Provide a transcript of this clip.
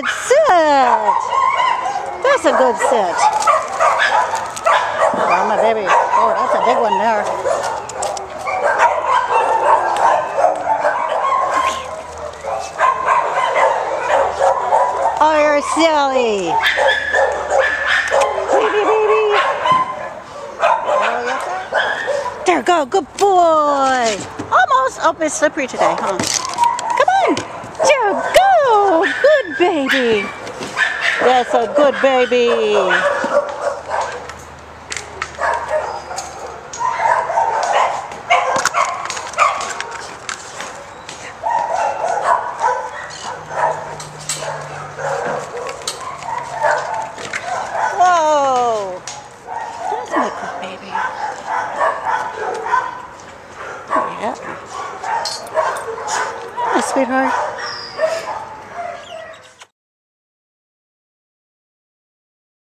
good sit. That's a good sit. Oh, my baby. Oh, that's a big one there. Oh, you're silly. Baby, baby. Oh. There, go. Good boy. Almost. Oh, it's slippery today, huh? Come on. There, go. Good baby. That's a good baby. Oh, Hi, sweetheart.